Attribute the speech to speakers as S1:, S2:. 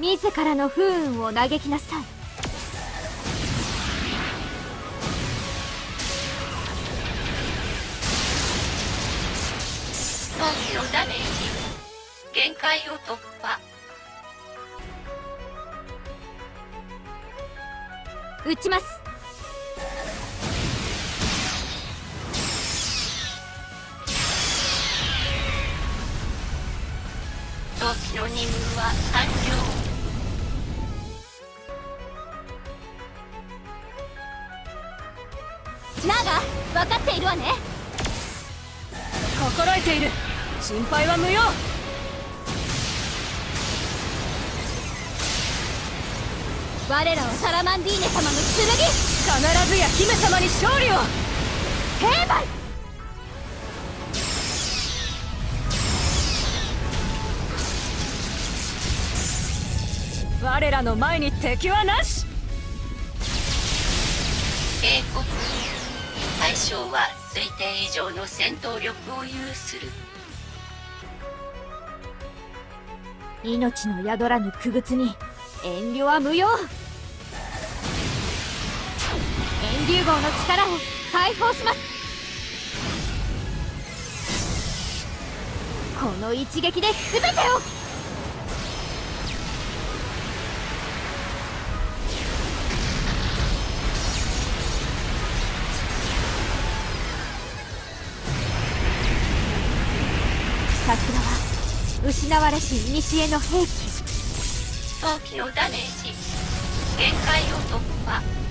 S1: 自らの不運を嘆きなさい。
S2: のダメージ限界を突破。
S1: 撃ちます。
S2: の任務は完了
S1: ナガ分かっているわね。
S3: 心得ている。心配は無用。
S1: 我らをサラマンディーネ様の剣。
S3: 必ずや姫様に勝利を。
S1: 兵馬
S3: 我らの前に敵はなし
S2: 対象は推定以上の戦闘力を有する。
S1: 命の宿らぬ傀儡に遠慮は無用。遠流号の力を解放します。この一撃で全てをさすがは失われし西への兵器。
S2: 陶器のダメージ。限界を突破。